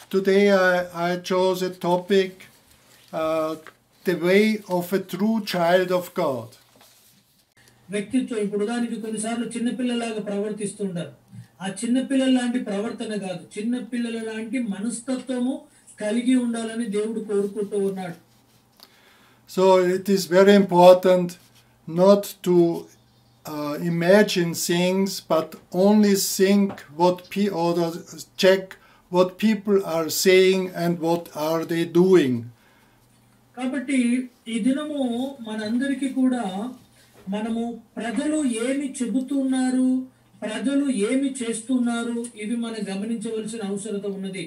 Today I, I chose a topic uh, the way of a true child of God. వ్యక్తిత్వం ఇప్పుడు దానికి కొన్నిసార్లు చిన్నపిల్లలాగా ప్రవర్తిస్తుంటారు ఆ చిన్నపిల్లల లాంటి ప్రవర్తన కాదు చిన్నపిల్లల లాంటి మనస్తత్వము కలిగి ఉండాలని దేవుడు కోరుకుంటూ ఉన్నాడు So it is very important not to uh, imagine things, but only think what pe- or check what people are saying and what are they doing. కాబట్టి ఈ దినము మనందరికీ కూడా మనము ప్రజలు ఏమి చెబుతున్నారు ప్రజలు ఏమి చేస్తున్నారు ఇవి మనం గమనించవలసిన అవసరత ఉన్నది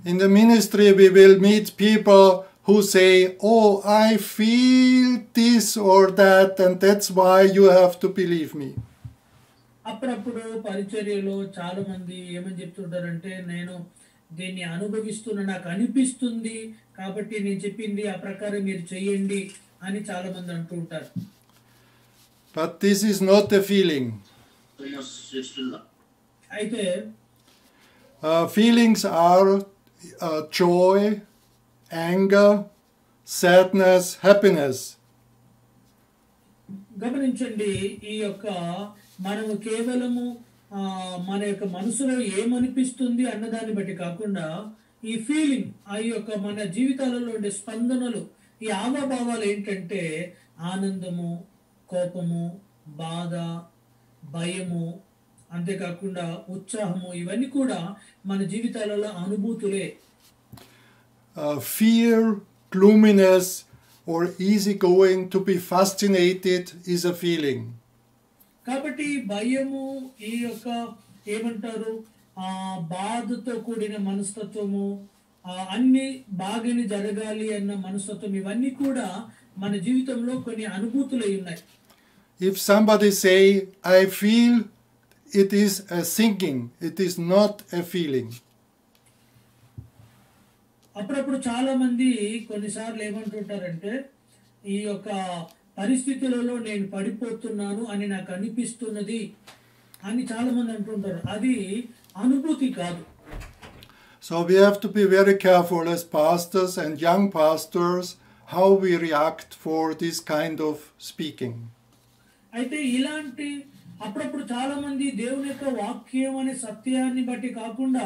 In the ministry, we will meet people who say, Oh, I feel this or that, and that's why you have to believe me. అప్పుడప్పుడు పరిచర్యలో చాలా మంది ఏమని చెప్తుంటారంటే నేను దీన్ని అనుభవిస్తున్న నాకు అనిపిస్తుంది కాబట్టి నేను చెప్పింది ఆ ప్రకారం మీరు చెయ్యండి అని చాలా మంది అంటూ ఉంటారు But this is not a feeling. అయితే feelings are uh, joy, anger, sadness, happiness. గమనించండి ఈ యొక్క మనము కేవలము మన యొక్క మనసులో ఏమనిపిస్తుంది అన్నదాన్ని బట్టి కాకుండా ఈ ఫీలింగ్ ఆ యొక్క మన జీవితాలలో ఉండే స్పందనలు ఈ ఆవభావాలు ఏంటంటే ఆనందము కోపము బాధ భయము అంతేకాకుండా ఉత్సాహము ఇవన్నీ కూడా మన జీవితాలలో అనుభూతులే fear fear, gloominess, or easygoing to be fascinated is a feeling. కాబట్టి భయము ఈ యొక్క ఏమంటారు ఆ బాధతో కూడిన మనస్తత్వము ఆ అన్ని బాగానే జరగాలి అన్న మనస్తత్వం ఇవన్నీ కూడా మన జీవితంలో కొన్ని అనుభూతులు అయి ఉన్నాయి If somebody say, I feel, it is a thinking, it is not a feeling. అప్పుడప్పుడు చాలా మంది కొన్నిసార్లు ఏమంటుంటారంటే ఈ యొక్క పరిస్థితులలో నేను పడిపోతున్నాను అని నాకు అనిపిస్తున్నది అని చాలా మంది అంటుంటారు అది అనుభూతి కాదు So we have to be very careful as pastors and young pastors how we react for this kind of speaking. అయితే ఇలాంటి అప్పుడప్పుడు చాలా మంది దేవుని యొక్క వాక్యం అనే సత్యాన్ని బట్టి కాకుండా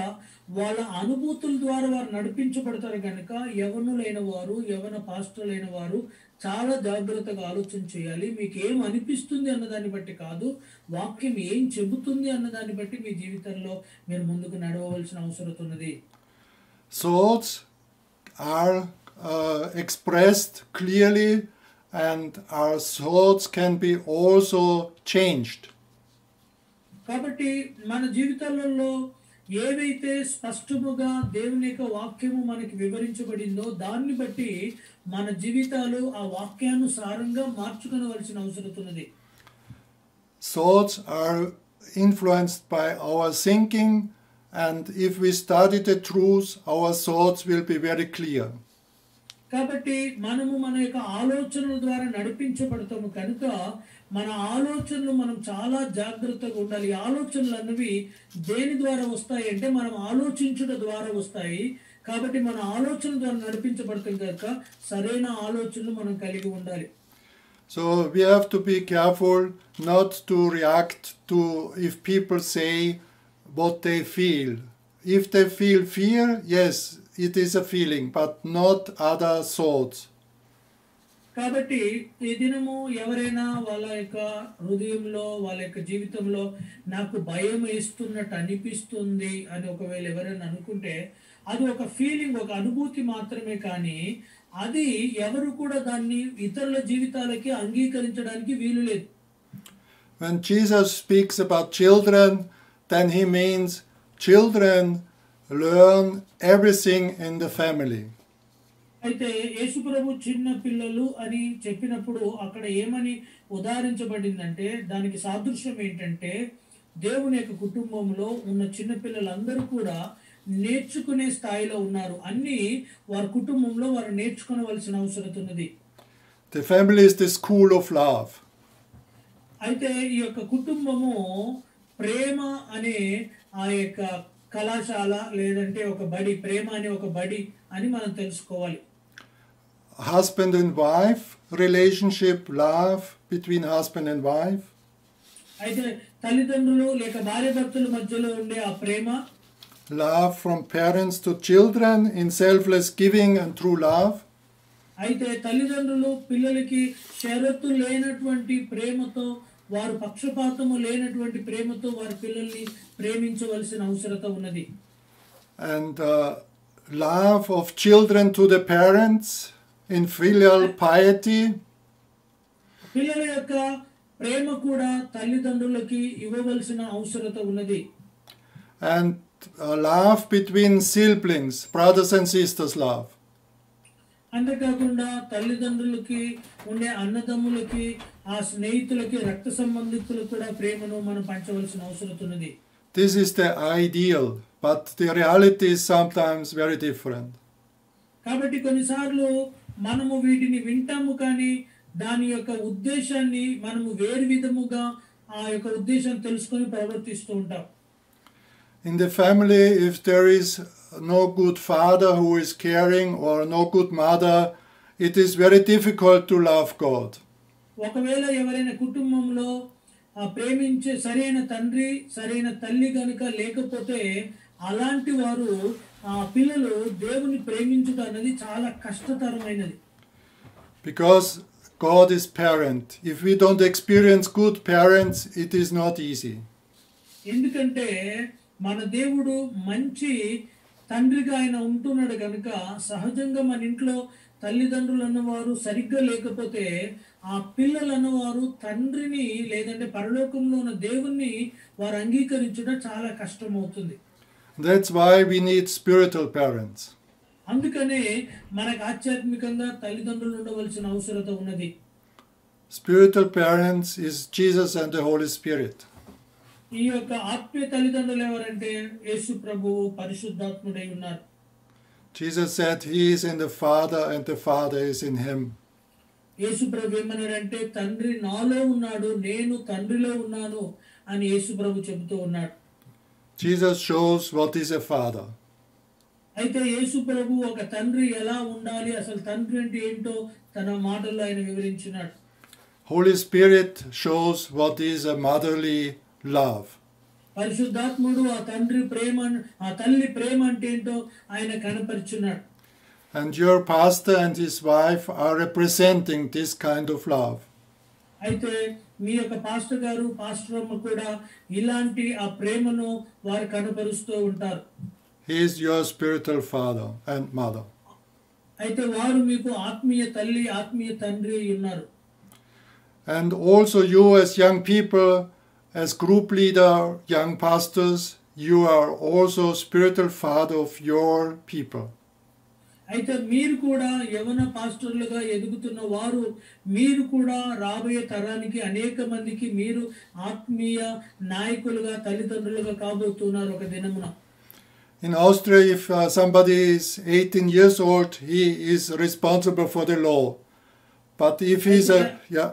వాళ్ళ అనుభూతుల ద్వారా వారు నడిపించబడతారు కనుక యవనులైన వారు యవన పాస్టర్లైన వారు చాలా జాగ్రత్తగా ఆలోచన చేయాలి మీకు ఏం అనిపిస్తుంది అన్న దాన్ని బట్టి కాదు వాక్యం ఏం చెబుతుంది అన్న దాన్ని బట్టి మీ జీవితంలో మీరు ముందుకు నడవవలసిన అవసరం ఉన్నది Thoughts are uh, expressed clearly, and our thoughts can be also changed. కాబట్టి మన జీవితాలలో ఏవైతే స్పష్టముగా దేవుని యొక్క వాక్యము మనకి వివరించబడిందో దాన్ని బట్టి మన జీవితాలు ఆ వాక్యానుసారంగా మార్చుకునవలసిన అవసరం ఉన్నది Thoughts are influenced by our thinking, and if we study the truth, our thoughts will be very clear. కాబట్టి మనము మన యొక్క ఆలోచనల ద్వారా నడిపించబడతాము కనుక మన ఆలోచనలు మనం చాలా జాగ్రత్తగా ఉండాలి. ఆలోచనలు అన్నవి దేని ద్వారా వస్తాయి అంటే మనం ఆలోచించుట ద్వారా వస్తాయి. కాబట్టి మన ఆలోచన ద్వారా నడిపించబడతాం కనుక సరైన ఆలోచనలు మనం కలిగి ఉండాలి. So we have to be careful not to react to if people say what they feel if they feel fear as it is a feeling, but not other thoughts. కాబట్టి ఈ దినము ఎవరైనా వాళ్ళ యొక్క హృదయంలో వాళ్ళ యొక్క జీవితంలో నాకు భయం వేస్తున్నట్టు అనిపిస్తుంది అని ఒకవేళ ఎవరైనా అనుకుంటే అది ఒక ఫీలింగ్ ఒక అనుభూతి మాత్రమే కానీ అది ఎవరు కూడా దాన్ని ఇతరుల జీవితాలకి అంగీకరించడానికి వీలు లేదు When Jesus speaks about children, then he means children learn everything in the family. అయితే యేసుప్రభు చిన్న పిల్లలు అని చెప్పినప్పుడు అక్కడ ఏమని ఉదాహరించబడిందంటే దానికి సాదృశ్యం ఏంటంటే దేవుని యొక్క కుటుంబంలో ఉన్న చిన్న పిల్లలందరూ కూడా నేర్చుకునే స్థాయిలో ఉన్నారు అన్ని వారి కుటుంబంలో వారు నేర్చుకోవలసిన అవసరం ఉన్నది The family is the school of love. అయితే ఈ యొక్క కుటుంబము ప్రేమ అనే ఆ యొక్క కళాశాల లేదంటే ఒక బడి ప్రేమ అని ఒక బడి అని మనం తెలుసుకోవాలి. Husband and wife relationship love between husband and wife అయితే తల్లిదండ్రులు లేక భార్య భర్తల మధ్యలో ఉండే ఆ ప్రేమ. Love from parents to children in selfless giving and true love అయితే తల్లిదండ్రులు పిల్లలకి షరతు లేనటువంటి ప్రేమతో వారు పక్షపాతము లేనటువంటి ప్రేమతో వారి పిల్లల్ని ప్రేమించవలసిన అవసరత ఉన్నది And uh, love of children to the parents in filial piety. పిల్లల యొక్క ప్రేమ కూడా తల్లిదండ్రులకి ఇవ్వవలసిన అవసరత ఉన్నది And uh, love between siblings, brothers and sisters love. అంతేకాకుండా తల్లిదండ్రులకి ఉండే అన్నదమ్ములకి ఆ స్నేహితులకి రక్త సంబంధికులకు కూడా ప్రేమను మనం పంచవలసిన అవసరం ఉన్నది This is the ideal, but the reality is sometimes very different. కాబట్టి కొన్నిసార్లు మనము వీటిని వింటాము కానీ దాని యొక్క ఉద్దేశాన్ని మనము వేరు విధముగా ఆ యొక్క ఉద్దేశం తెలుసుకొని ప్రవర్తిస్తూ ఉంటాం In the family, if there is no good father who is caring or no good mother, it is very difficult to love God. ఒకవేళ ఎవరైనా కుటుంబంలో ప్రేమించే సరైన తండ్రి సరైన తల్లి కనుక లేకపోతే అలాంటి వారు ఆ పిల్లలు దేవుని ప్రేమించుట అనేది చాలా కష్టతరమైనది Because God is parent. If we don't experience good parents, it is not easy. ఎందుకంటే మన దేవుడు మంచి తండ్రిగా ఆయన ఉంటున్నాడు కనుక సహజంగా మన ఇంట్లో తల్లిదండ్రులు అన్నవారు సరిగ్గా లేకపోతే ఆ పిల్లలు అన్నవారు తండ్రిని లేదంటే పరలోకంలో ఉన్న దేవుణ్ణి వారు అంగీకరించడం చాలా కష్టం అవుతుంది That's why we need spiritual parents. అందుకనే మనకు ఆధ్యాత్మికంగా తల్లిదండ్రులు ఉండవలసిన అవసరత ఉన్నది Spiritual parents is Jesus and the Holy Spirit. ఈ యొక్క ఆత్మీయ తల్లిదండ్రులు ఎవరంటే యేసు ప్రభువు పరిశుద్ధాత్ముడై ఉన్నారు Jesus said he is in the Father and the Father is in him. యేసు ప్రభు ఏమన్నాడంటే తండ్రి నాలో ఉన్నాడు నేను తండ్రిలో ఉన్నాను అని యేసు ప్రభు చెబుతూ ఉన్నాడు Jesus shows what is a father. అయితే యేసు ప్రభు ఒక తండ్రి ఎలా ఉండాలి అసలు తండ్రి అంటే ఏంటో తన మాటల్లో ఆయన వివరించినాడు Holy Spirit shows what is a motherly love. పరిశుద్ధాత్ముడు ఆ తండ్రి ప్రేమ ఆ తల్లి ప్రేమ అంటే ఏంటో ఆయన కనపరుచున్నాడు And your pastor and his wife are representing this kind of love. అయితే మీ యొక్క పాస్టర్ గారు పాస్టర్ అమ్మ కూడా ఇలాంటి ఆ ప్రేమను వారు కనపరుస్తూ ఉంటారు He is your spiritual father and mother. అయితే వారు మీకు ఆత్మీయ తల్లి ఆత్మీయ తండ్రి అయి ఉన్నారు And also, you, as young people, as group leader, young pastors, you are also spiritual father of your people. అయితే మీరు కూడా యవన పాస్టర్లుగా ఎదుగుతున్న వారు మీరు కూడా రాబోయే తరానికి అనేక మందికి మీరు ఆత్మీయ నాయకులుగా తల్లిదండ్రులుగా కాబోతున్నారు ఒక దినమున In Austria, if uh, somebody is 18 years old, he is responsible for the law. But if he's a, yeah.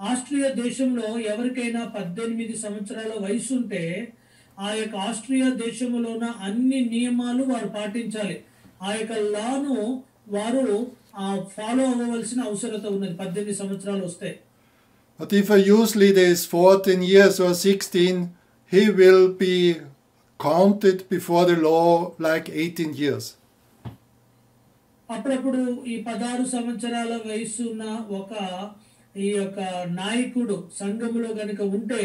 Austria దేశంలో ఎవరికైనా పద్దెనిమిది సంవత్సరాల వయసు ఉంటే ఆ యొక్క ఆస్ట్రియా దేశంలోన అన్ని నియమాలు వారు పాటించాలి. ఆ యొక్క లాను వారు ఫాలో అవ్వవలసిన అవసరత ఉన్నది. పద్దెనిమిది సంవత్సరాలు వస్తే. But if a youth leader is 14 years or 16, he will be counted before the law like 18 years. అప్పుడప్పుడు ఈ పదహారు సంవత్సరాల వయసు ఉన్న ఒక ఈ యొక్క నాయకుడు సంఘములో గనుక ఉంటే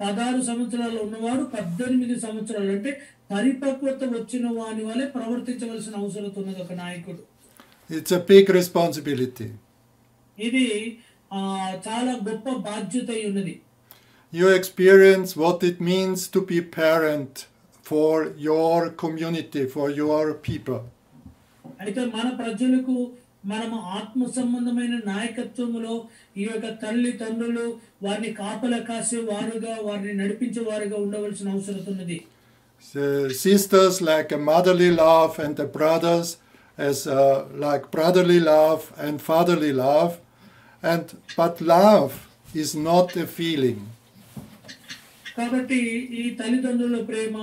పదహారు సంవత్సరాలు ఉన్నవాడు పద్దెనిమిది సంవత్సరాలు అంటే పరిపక్వత వచ్చిన వాని వలె ప్రవర్తించవలసిన అవసరం ఉన్నది ఒక నాయకుడు a big responsibility. ఇది చాలా గొప్ప బాధ్యత ఉన్నది You experience what it means to be parent for your community, for your people. అయితే మన ప్రజలకు మనము ఆత్మ సంబంధమైన నాయకత్వములో ఈ యొక్క తల్లి తండ్రులు వారిని కాపల కాసే వారుగా వారిని నడిపించే వారుగా ఉండవలసిన అవసరం ఉన్నది. Sisters like motherly love and the brothers as like like brotherly and fatherly fatherly and and but love not not feeling కాబట్టి ఈ తల్లిదండ్రుల ప్రేమ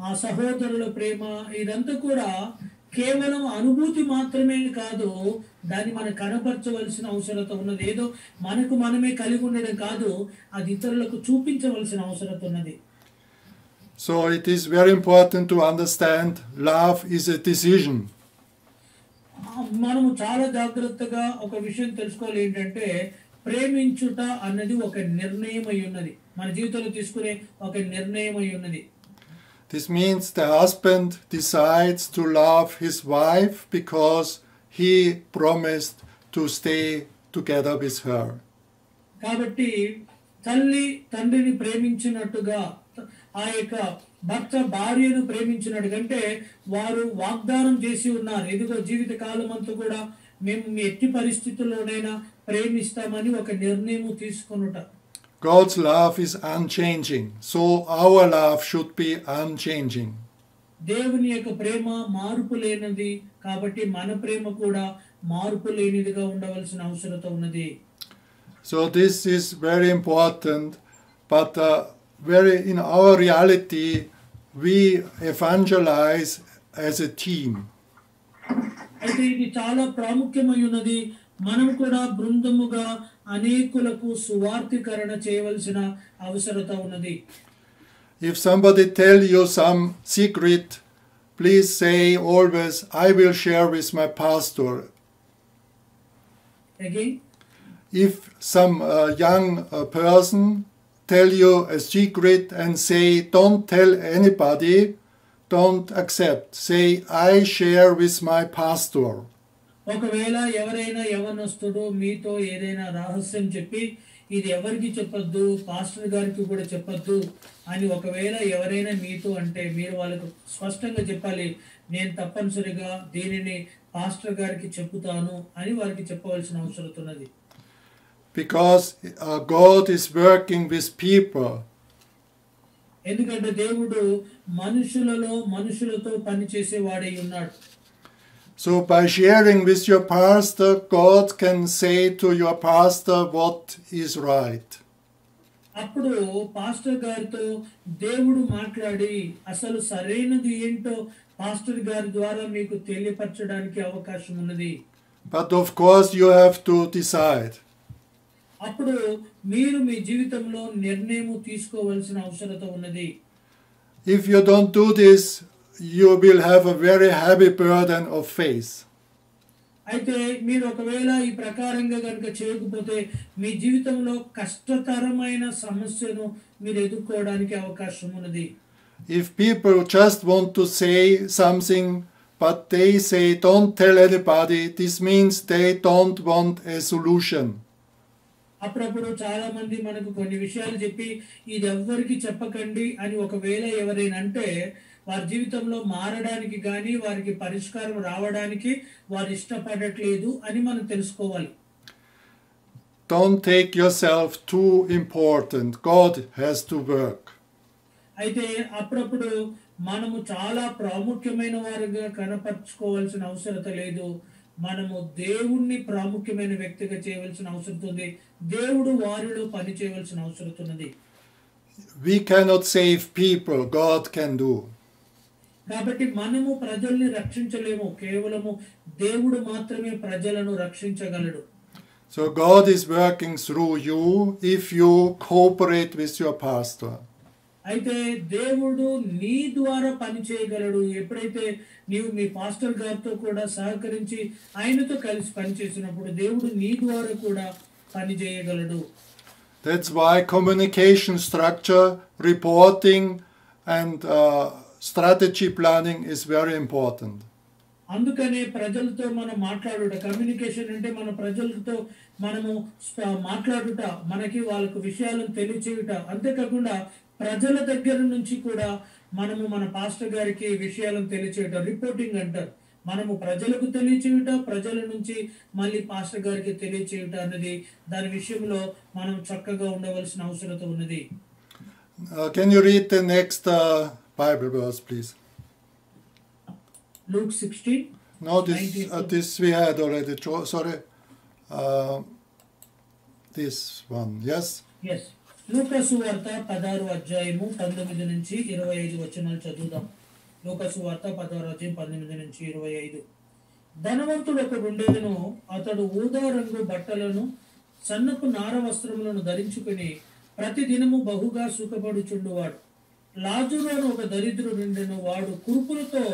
ఆ సహోదరుల ప్రేమ ఇదంతా కూడా కేవలం అనుభూతి మాత్రమే కాదు దాన్ని మనం కనపరచవలసిన అవసరత ఉన్నది. ఏదో మనకు మనమే కలిగి ఉండడం కాదు అది ఇతరులకు చూపించవలసిన అవసరత ఉన్నది. So it is very important to understand love is a decision. మనము చాలా జాగ్రత్తగా ఒక విషయం తెలుసుకోవాలి ఏంటంటే ప్రేమించుట అన్నది ఒక నిర్ణయం అయి ఉన్నది. మన జీవితంలో తీసుకునే ఒక నిర్ణయం అయి ఉన్నది. This means the husband decides to love his wife because he promised to stay together with her. కాబట్టి తల్లి తండ్రిని ప్రేమించినట్టుగా ఆ యొక్క భర్త భార్యను ప్రేమించినట్టు కంటే వారు వాగ్దానం చేసి ఉన్నారు ఇదిగో జీవిత కాలం అంతా కూడా మేము ఎట్టి పరిస్థితుల్లోనైనా ప్రేమిస్తామని ఒక నిర్ణయం తీసుకొనుట God's love is unchanging, so our love should be unchanging. దేవుని యొక్క ప్రేమ మార్పు లేనిది కాబట్టి మన ప్రేమ కూడా మార్పు లేనిదిగా ఉండవలసిన అవసరత ఉన్నది So this is very important, but uh, very in our reality, we evangelize as a team. అయితే ఇది చాలా ప్రాముఖ్యమై ఉన్నది మనం కూడా బృందముగా అనేకులకు సువార్థీకరణ చేయవలసిన అవసరత ఉన్నది If somebody tell you some secret, please say always, I will share with my pastor. Again If some uh, young uh, person tell you a secret and say, don't tell anybody, don't accept. Say, I share with my pastor. ఒకవేళ ఎవరైనా యవనస్తుడు మీతో ఏదైనా రహస్యం చెప్పి ఇది ఎవరికి చెప్పొద్దు? పాస్టర్ గారికి కూడా చెప్పొద్దు అని ఒకవేళ ఎవరైనా మీతో అంటే మీరు వాళ్ళకు స్పష్టంగా చెప్పాలి నేను తప్పనిసరిగా దీనిని పాస్టర్ గారికి చెప్పుతాను అని వారికి చెప్పవలసిన అవసరం ఉన్నది. Uh, God is working with people. ఎందుకంటే దేవుడు మనుషులలో మనుషులతో పనిచేసే వాడై ఉన్నాడు. So by sharing with your pastor, God can say to your pastor what is right. అప్పుడు పాస్టర్ గారితో దేవుడు మాట్లాడి అసలు సరైనది ఏంటో పాస్టర్ గారి ద్వారా మీకు తెలియపరచడానికి అవకాశం ఉన్నది But of course, you have to decide. అప్పుడు మీరు మీ జీవితంలో నిర్ణయం తీసుకోవాల్సిన అవసరత ఉన్నది If you don't do this, you will have a very heavy burden of faith. అయితే మీరు ఒకవేళ ఈ ప్రకారంగా గనుక చేయకపోతే మీ జీవితంలో కష్టతరమైన సమస్యను మీరు ఎదుర్కోవడానికి అవకాశం ఉన్నది if people just want to say something but they say don't tell anybody this means they don't want a solution అప్పుడప్పుడు చాలా మంది మనకు కొన్ని విషయాలు చెప్పి ఇది ఎవ్వరికి చెప్పకండి అని ఒకవేళ ఎవరైనా అంటే వారి జీవితంలో మారడానికి కానీ వారికి పరిష్కారం రావడానికి వారు ఇష్టపడట్లేదు అని మనం తెలుసుకోవాలి Don't take yourself too important. God has to work. అయితే అప్పుడప్పుడు మనము చాలా ప్రాముఖ్యమైన వారిగా కనపరుచుకోవాల్సిన అవసరత లేదు మనము దేవుణ్ణి ప్రాముఖ్యమైన వ్యక్తిగా చేయవలసిన అవసరం ఉంది దేవుడు వారిలో పని చేయవలసిన అవసరం ఉన్నది We cannot save people, God can do. కాబట్టి మనము ప్రజల్ని రక్షించలేము కేవలము దేవుడు మాత్రమే ప్రజలను రక్షించగలడు. So God is working through you if you cooperate with your pastor. అయితే దేవుడు నీ ద్వారా పని చేయగలడు. ఎప్పుడైతే నీవు మీ పాస్టర్ గారితో కూడా సహకరించి ఆయనతో కలిసి పనిచేసినప్పుడు దేవుడు నీ ద్వారా కూడా పని చేయగలడు. That's why communication structure, reporting, and uh, strategy planning is very important. అందుకనే ప్రజలతో మనం మాట్లాడుట కమ్యూనికేషన్ అంటే మన ప్రజలతో మనము మాట్లాడుట మనకి వాళ్ళకు విషయాలను తెలియచేయుట. అంతేకాకుండా ప్రజల దగ్గర నుంచి కూడా మనము మన పాస్టర్ గారికి విషయాలను తెలియచేయుట రిపోర్టింగ్ అంటారు. మనము ప్రజలకు తెలియచేయుట ప్రజల నుంచి మళ్ళీ పాస్టర్ గారికి తెలియచేయుట అన్నది దాని విషయంలో మనం చక్కగా ఉండవలసిన అవసరత ఉన్నది. Can you read the next uh, Bible verse, please? Luke sixteen No, this, uh, this we had already. Sorry. Uh, this one, yes? లూకసు వార్త పదహారు అధ్యాయము పంతొమ్మిది నుంచి ఇరవై ఐదు వచనాలు చదువుదాం లూకసు వార్త పదహారు అధ్యాయం పంతొమ్మిది నుంచి ఇరవై ఐదు ధనవంతుడు ఒకడు ఉండేను అతడు ఊదా రంగు బట్టలను సన్నపు నార వస్త్రములను ధరించుకుని ప్రతి దినము బహుగా సుఖపడుచుండువాడు లాజరు ఒక దరిద్రుడు వాడు కురుపులతో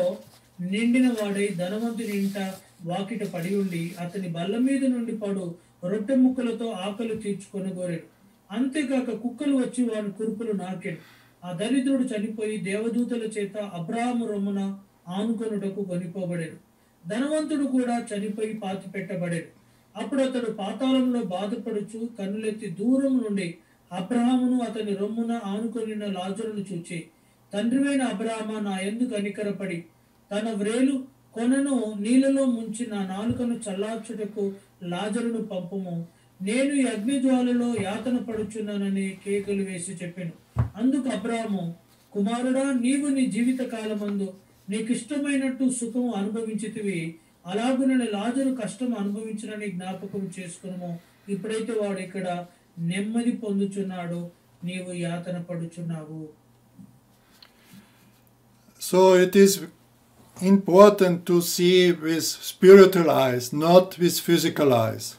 నిండిన వాడై ధనవంతుని ఇంట వాకిట పడి ఉండి అతని బల్ల మీద నుండి పడు రొట్టె ముక్కలతో ఆకలి తీర్చుకొని కోరాడు అంతేకాక కుక్కలు వచ్చి వాని కురుపులు నాకాడు ఆ దరిద్రుడు చనిపోయి దేవదూతల చేత అబ్రాహము రొమ్మున ఆనుకొనుటకు కొనిపోబడాడు ధనవంతుడు కూడా చనిపోయి పాతి పెట్టబడేడు అప్పుడు అతడు పాతాళంలో బాధపడుచు కన్నులెత్తి దూరం నుండి అబ్రహామును అతని రొమ్మున ఆనుకొనిన లాజరును చూచి తండ్రివైన అబ్రహమ నా ఎందుకు కనికరపడి తన వ్రేలు కొనను నీళ్ళలో ముంచి నా నాలుకను చల్లార్చుటకు లాజరును పంపము. నేను ఈ అగ్నిజ్వాలలో యాతన పడుచున్నానని కేకలు వేసి చెప్పాను. అందుకు అబ్రాహము కుమారుడా నీవు నీ జీవిత కాలమందు నీకు ఇష్టమైనట్టు అనుభవించితివి. అలాగునని లాజరు కష్టం అనుభవించడని జ్ఞాపకం చేసుకును ఇప్పుడైతే వాడు ఇక్కడ నెమ్మది పొందుచున్నాడు నీవు యాతన పడుచున్నావు so it is important to see with spiritual eyes not with physical eyes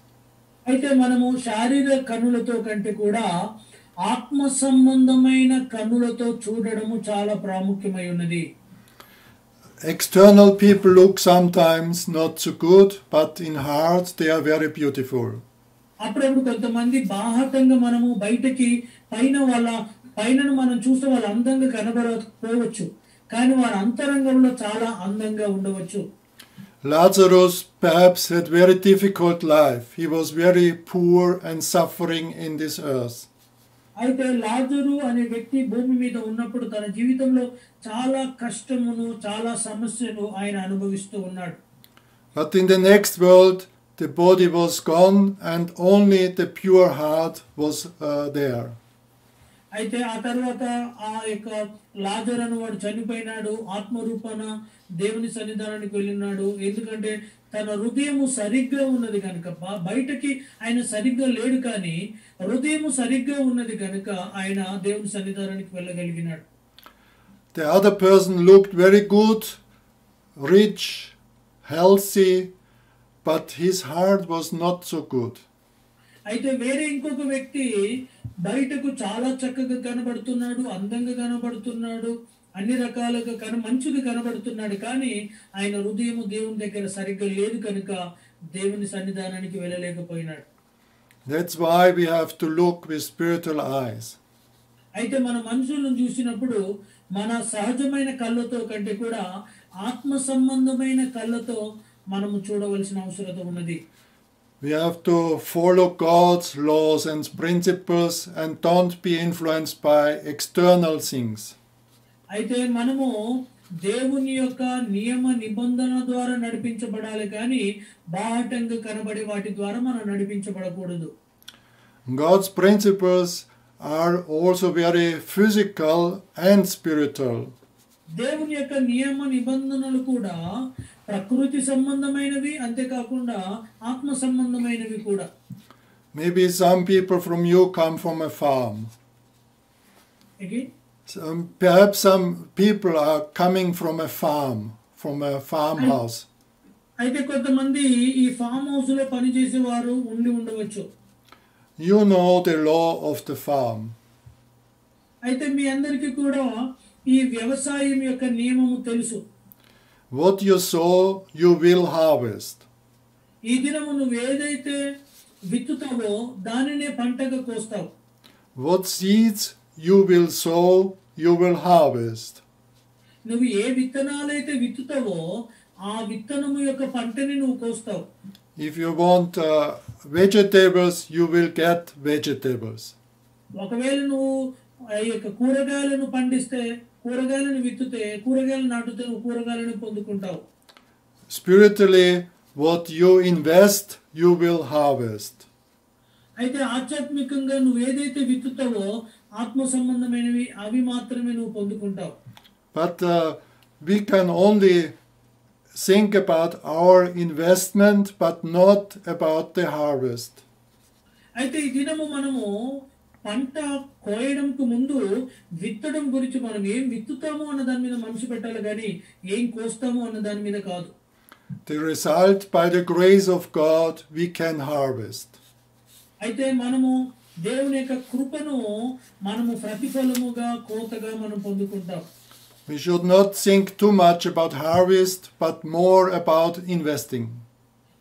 అయితే మనము శారీరక కనులతో కంటే కూడా ఆత్మ సంబంధమైన కనులతో చూడడము చాలా ప్రాముఖ్యమై ఉన్నది. External people look sometimes not so good but in heart they are very beautiful అప్పుడప్పుడు కొంతమంది బాహటంగా మనము బయటకి పైన వాళ్ళ పైనను మనం చూస్తే వాళ్ళు అందంగా కనబడకపోవచ్చు కానీ వారి అంతరంగంలో చాలా అందంగా ఉండవచ్చు Lazarus perhaps had very difficult life. He was very poor and suffering in this earth. అయితే లాజరు అనే వ్యక్తి భూమి మీద ఉన్నప్పుడు తన జీవితంలో చాలా కష్టమును చాలా సమస్యలు ఆయన అనుభవిస్తూ ఉన్నాడు But in the next world, the body was gone and only the pure heart was uh, there. అయితే ఆ తర్వాత ఆ యొక్క లాజర్ అని వాడు చనిపోయినాడు ఆత్మరూపాన దేవుని సన్నిధానానికి వెళ్ళినాడు ఎందుకంటే తన హృదయము సరిగ్గా ఉన్నది కనుక బ- బయటకి ఆయన సరిగ్గా లేడు కానీ హృదయము సరిగ్గా ఉన్నది కనుక ఆయన దేవుని సన్నిధానానికి వెళ్ళగలిగినాడు The other person looked very good, rich, healthy, but his heart was not so good. అయితే వేరే ఇంకొక వ్యక్తి బయటకు చాలా చక్కగా కనబడుతున్నాడు అందంగా కనబడుతున్నాడు అన్ని రకాలుగా కన మంచిగా కనబడుతున్నాడు కానీ ఆయన హృదయము దేవుని దగ్గర సరిగ్గా లేదు కనుక దేవుని సన్నిధానానికి వెళ్ళలేకపోయినాడు That's why we have to look with spiritual eyes. అయితే మన మనుషులను చూసినప్పుడు మన సహజమైన కళ్ళతో కంటే కూడా ఆత్మ సంబంధమైన కళ్ళతో మనము చూడవలసిన అవసరత ఉన్నది We have to follow God's laws and principles and don't be influenced by external things. అయితే మనము దేవుని యొక్క నియమ నిబంధన ద్వారా నడిపించబడాలి కానీ బాహటంగా కనబడే వాటి ద్వారా మనం నడిపించబడకూడదు God's principles are also very physical and spiritual. దేవుని యొక్క నియమ నిబంధనలు కూడా ప్రకృతి సంబంధమైనవి అంతేకాకుండా ఆత్మ సంబంధమైనవి కూడా some people from you come from a farm. Again? Some, perhaps some people are coming from a farm, from a farmhouse. అయితే కొంతమంది ఈ ఫామ్ హౌస్లో పనిచేసే వారు ఉండి ఉండవచ్చు You know the law of the farm. అయితే మీ అందరికీ కూడా ఈ వ్యవసాయం యొక్క నియమము తెలుసు What you sow, you will harvest. ఈ దినము నువ్వు ఏదైతే విత్తుతావో దానినే పంటగా కోస్తావు What seeds you will sow, you will harvest. నువ్వు ఏ విత్తనాలైతే విత్తుతావో ఆ విత్తనము యొక్క పంటని నువ్వు కోస్తావు If you want uh, vegetables, you will get vegetables. ఒకవేళ నువ్వు ఆ యొక్క కూరగాయలను పండిస్తే కూరగాయలను విత్తుతే కూరగాయలు నాటుతే నువ్వు కూరగాయలను పొందుకుంటావు Spiritually, what you invest, you will harvest. అయితే ఆధ్యాత్మికంగా నువ్వు ఏదైతే విత్తుతావో ఆత్మ సంబంధమైనవి అవి మాత్రమే నువ్వు పొందుకుంటావు But uh, we can only think about our investment, but not about the harvest. అయితే ఈ దినము మనము పంట కోయడంకు ముందు విత్తడం గురించి మనం ఏం విత్తుతాము అన్న దాని మీద మనసు పెట్టాలి కానీ ఏం కోస్తాము అన్న దాని మీద కాదు The result, by the grace of God, we can harvest. అయితే మనము దేవుని యొక్క కృపను మనము ప్రతిఫలముగా కోతగా మనం పొందుకుంటాం We should not think too much about harvest, but more about investing.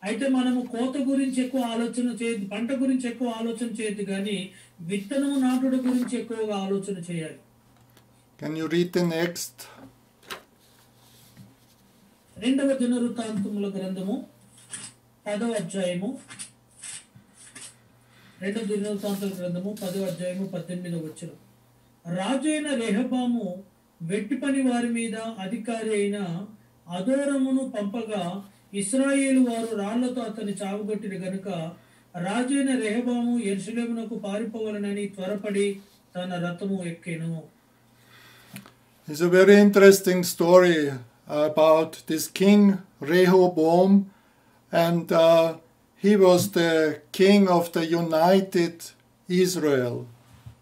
అయితే మనము కోత గురించి ఎక్కువ ఆలోచన చేయద్దు పంట గురించి ఎక్కువ ఆలోచన చేయొద్దు కానీ విత్తనము నాటుడు గురించి ఎక్కువగా ఆలోచన చేయాలి Can you read the next? రెండవ దినవృత్తాంతముల గ్రంథము పదవ అధ్యాయము రెండవ దినవృత్తాంతముల గ్రంథము పదవ అధ్యాయము పద్దెనిమిదవ వచ్చిన రాజైన రెహబాము వెట్టి పని వారి మీద అధికారి అయిన అదోరమును పంపగా ఇస్రాయేలు వారు రాళ్ళతో అతన్ని చావుగొట్టిన గనుక రాజైన రెహబాము ఎరుసలేమునకు పారిపోవాలనని త్వరపడి తన రథము ఎక్కెను It's a very interesting story about this king Rehoboam, and uh, he was the king of the united Israel,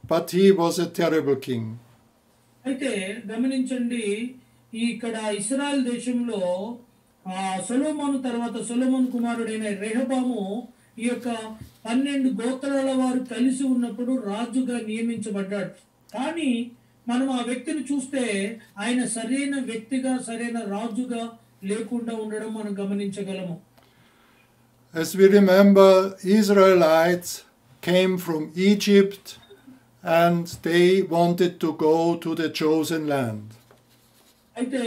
but he was a terrible king. అయితే గమనించండి ఇక్కడ ఇస్రాయల్ దేశంలో సొలోమోను తర్వాత సొలోమోను కుమారుడైన రెహబాము ఈ యొక్క పన్నెండు గోత్రాల వారు కలిసి ఉన్నప్పుడు రాజుగా నియమించబడ్డాడు కానీ మనం ఆ వ్యక్తిని చూస్తే ఆయన సరైన వ్యక్తిగా సరైన రాజుగా లేకుండా ఉండడం మనం గమనించగలము As we remember, Israelites came from Egypt and they wanted to go to the chosen land. అయితే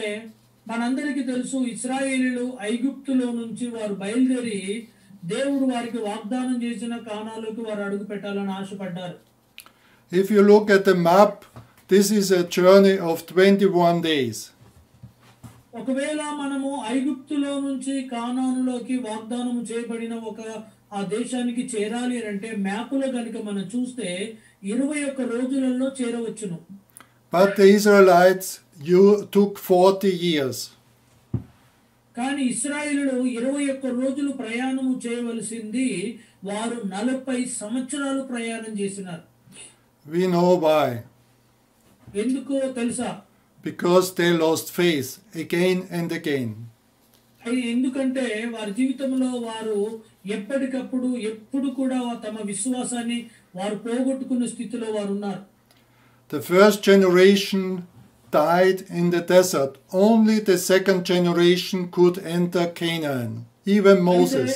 మనందరికీ తెలుసు ఇస్రాయేలీలు ఐగుప్తులో నుంచి వారు బయలుదేరి దేవుడు వారికి వాగ్దానం చేసిన కానాలోకి వారు అడుగు పెట్టాలని ఆశపడ్డారు If you look at the map, this is a journey of 21 days. ఒకవేళ మనము ఐగుప్తులో నుంచి కానానులోకి వాగ్దానం చేయబడిన ఒక ఆ దేశానికి చేరాలి అంటే మ్యాపులో కనుక మనం చూస్తే ఇరవై ఒక్క రోజులలో చేరవచ్చును But the Israelites you took 40 years. కానీ ఇస్రాయేలులు ఇరవై ఒక్క రోజులు ప్రయాణము చేయవలసింది వారు నలభై సంవత్సరాలు ప్రయాణం చేసినారు We know why. ఎందుకో తెలుసా Because they lost faith again and again. అది ఎందుకంటే వారి జీవితంలో వారు ఎప్పటికప్పుడు ఎప్పుడు కూడా తమ విశ్వాసాన్ని వారు పోగొట్టుకున్న స్థితిలో వారు ఉన్నారు The first generation died in the desert. Only the second generation could enter Canaan. Even Moses.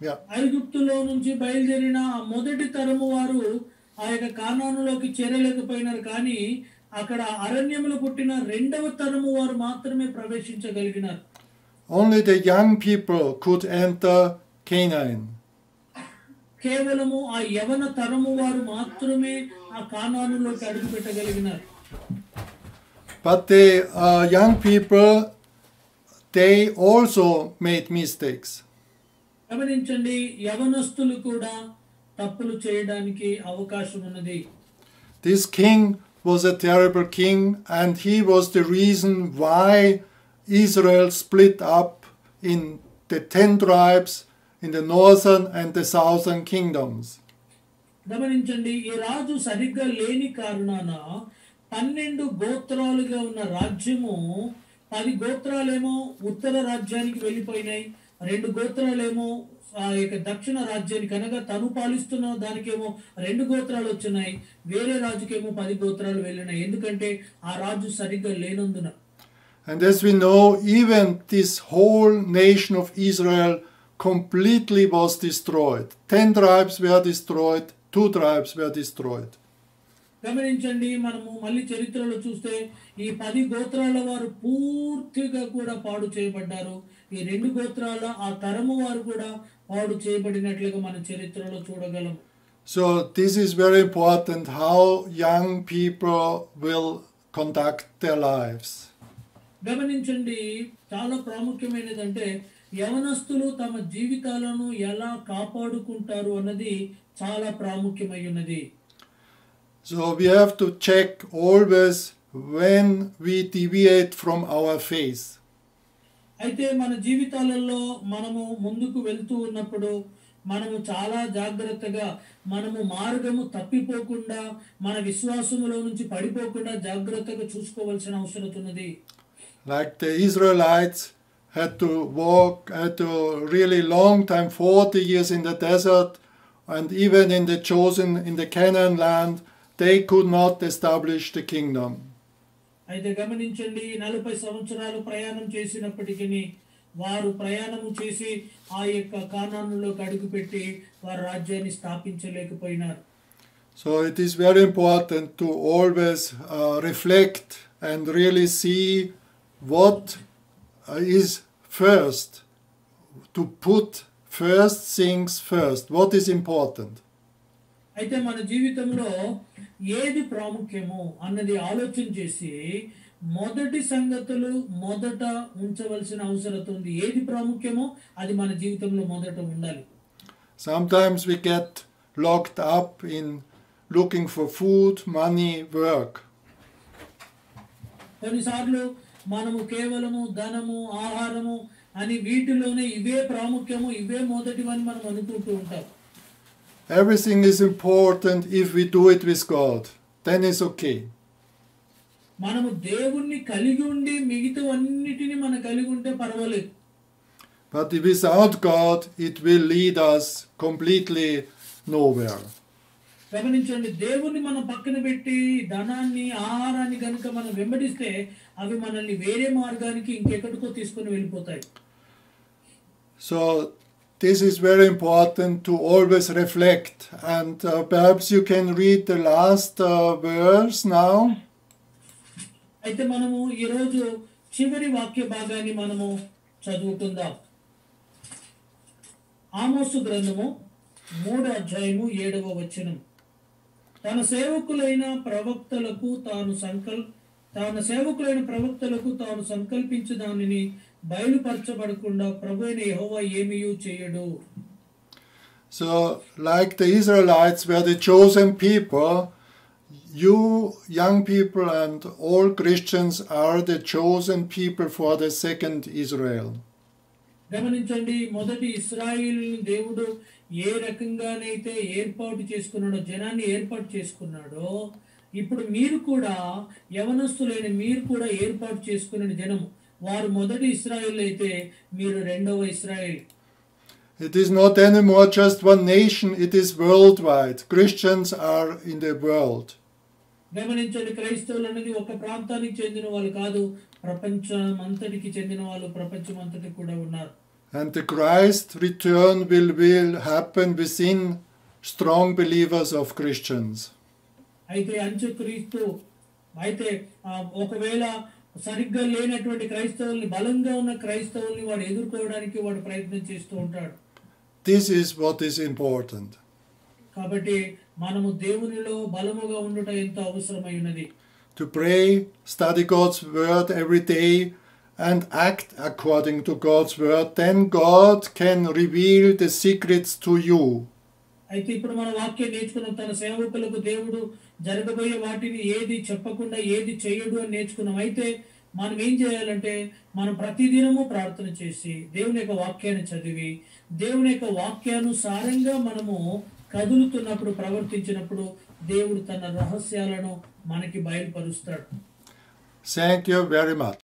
Yeah. ఐగుప్తులో నుంచి బయలుదేరిన ఆ మొదటి తరము వారు ఆ యొక్క కానానులోకి చేరలేకపోయినారు కానీ అక్కడ అరణ్యములో పుట్టిన రెండవ తరము వారు మాత్రమే ప్రవేశించగలిగినారు Only the young people could enter Canaan. కేవలము ఆ యవన తరము వారు మాత్రమే ఆ కానానులోకి అడుగు పెట్టగలిగినారు But the uh, young people, they also made mistakes. గమనించండి యవనస్తులు కూడా తప్పులు చేయడానికి అవకాశం ఉన్నది This king was a terrible king, and he was the reason why Israel split up in the ten tribes in the northern and the southern kingdoms. గమనించండి ఈ రాజు సరిగ్గా లేని కారణాన పన్నెండు గోత్రాలుగా ఉన్న రాజ్యము పది గోత్రాలేమో ఉత్తర రాజ్యానికి వెళ్ళిపోయినాయి రెండు గోత్రాలేమో ఆ యొక్క దక్షిణ రాజ్యానికి అనగా తను పాలిస్తున్న దానికేమో రెండు గోత్రాలు వచ్చినాయి వేరే రాజుకేమో పది గోత్రాలు వెళ్ళినాయి ఎందుకంటే ఆ రాజు సరిగ్గా లేనందున And as we know, even this whole nation of Israel completely was destroyed. Ten tribes were destroyed, two tribes were destroyed. గమనించండి మనము మళ్ళీ చరిత్రలో చూస్తే ఈ పది గోత్రాల వారు పూర్తిగా కూడా పాడు చేయబడ్డారు. ఈ రెండు గోత్రాల ఆ తరము వారు కూడా పాడు చేయబడినట్లుగా మన చరిత్రలో చూడగలం. So, this is very important how young people will conduct their lives. గమనించండి చాలా ప్రాముఖ్యమైనదంటే యవనస్తులు తమ జీవితాలను ఎలా కాపాడుకుంటారు అన్నది చాలా ప్రాముఖ్యమై ఉన్నది. So, we have to check always when we deviate from our faith. అయితే మన జీవితాలలో మనము ముందుకు వెళ్తూ ఉన్నప్పుడు మనము చాలా జాగ్రత్తగా మనము మార్గము తప్పిపోకుండా మన విశ్వాసములో నుంచి పడిపోకుండా జాగ్రత్తగా చూసుకోవాల్సిన అవసరం ఉన్నది Like the Israelites had to walk, had to really long time, 40 years in the desert, and even in the chosen, in the Canaan land, they could not establish the kingdom. అయితే గమనించండి నలభై సంవత్సరాలు ప్రయాణం చేసినప్పటికీ వారు ప్రయాణము చేసి ఆ యొక్క కానానులోకి అడుగుపెట్టి వారి రాజ్యాన్ని స్థాపించలేకపోయినారు So it is very important to always uh, reflect and really see what uh, is first, to put first things first, what is important. అయితే మన జీవితంలో ఏది ప్రాముఖ్యము అన్నది ఆలోచన చేసి మొదటి సంగతులు మొదట ఉంచవలసిన అవసరం ఉంది. ఏది ప్రాముఖ్యమో అది మన జీవితంలో మొదట ఉండాలి. Sometimes we get locked up in looking for food, money, work. కొన్నిసార్లు మనము కేవలము ధనము ఆహారము అని వీటిలోనే ఇవే ప్రాముఖ్యము ఇవే మొదటివని మనం అనుకుంటూ ఉంటాం. Everything is important if we do it with God, then it's okay. మనము దేవుణ్ణి కలిగి ఉండి మిగతావన్నిటిని మనం కలిగి ఉంటే పర్వాలేదు But without God, it will lead us completely nowhere. గమనించండి దేవుణ్ణి మనం పక్కన పెట్టి ధనాన్ని ఆహారాన్ని కనుక మనం వెంబడిస్తే అవి మనల్ని వేరే మార్గానికి ఇంకెక్కడికో తీసుకొని వెళ్ళిపోతాయి So, this is very important to always reflect. And uh, perhaps you can read the last uh, verse now. అయితే మనము ఈరోజు చివరి వాక్య భాగాన్ని మనము చదువుకుందాం ఆమోసు గ్రంథము మూడో అధ్యాయము ఏడవ వచనం తన సేవకులైన ప్రవక్తలకు తాను సంకల్ తన సేవకులైన ప్రవక్తలకు తాను సంకల్పించు దానిని బయలుపరచబడకుండా ప్రభు అయిన యెహోవా ఏమీయూ చేయడు So, like the Israelites were the chosen people, you young people and all Christians are the chosen people for the second Israel. గమనించండి మొదటి ఇస్రాయిల్ దేవుడు ఏ రకంగానైతే ఏర్పాటు చేసుకున్నాడో జనాన్ని ఏర్పాటు చేసుకున్నాడో ఇప్పుడు మీరు కూడా యవనస్తులైన మీరు కూడా ఏర్పాటు చేసుకున్న జనము వారు మొదటి ఇస్రాయిల్ అయితే మీరు రెండవ Israel It is not anymore just one nation, it is worldwide. Christians are in the world. గమనించండి క్రైస్తవులు అనేది ఒక ప్రాంతానికి చెందిన వాళ్ళు కాదు ప్రపంచం అంతటికి చెందిన వాళ్ళు ప్రపంచం అంతటికి కూడా ఉన్నారు And the Christ return will, will happen within strong believers of Christians. అయితే అంత్యక్రీస్తు అయితే ఒకవేళ సరిగ్గా లేనటువంటి క్రైస్తవుల్ని బలంగా ఉన్న క్రైస్తవుల్ని వాడు ఎదుర్కోవడానికి వాడు ప్రయత్నం చేస్తూ ఉంటాడు This is what is important. కాబట్టి మనము దేవునిలో బలముగా ఉండుట ఎంతో అవసరమై ఉన్నది To pray, study God's word every day, and act according to God's word, then God can reveal the secrets to you. అయితే ఇప్పుడు మన వాక్యం నేర్చుకున్నాం తన సేవకులకు దేవుడు జరగబోయే వాటిని ఏది చెప్పకుండా ఏది చేయడు అని నేర్చుకున్నాం. అయితే మనం ఏం చేయాలంటే మనం ప్రతిదినము ప్రార్థన చేసి దేవుని యొక్క వాక్యాన్ని చదివి దేవుని యొక్క వాక్యానుసారంగా మనము కదులుతున్నప్పుడు ప్రవర్తించినప్పుడు దేవుడు తన రహస్యాలను మనకి బయలుపరుస్తాడు. Thank you very much